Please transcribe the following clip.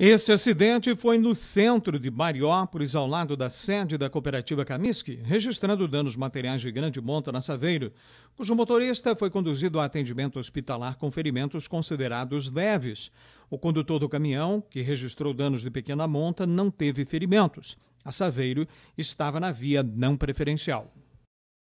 Esse acidente foi no centro de Mariópolis, ao lado da sede da cooperativa Camisque, registrando danos materiais de grande monta na Saveiro, cujo motorista foi conduzido a atendimento hospitalar com ferimentos considerados leves. O condutor do caminhão, que registrou danos de pequena monta, não teve ferimentos. A Saveiro estava na via não preferencial.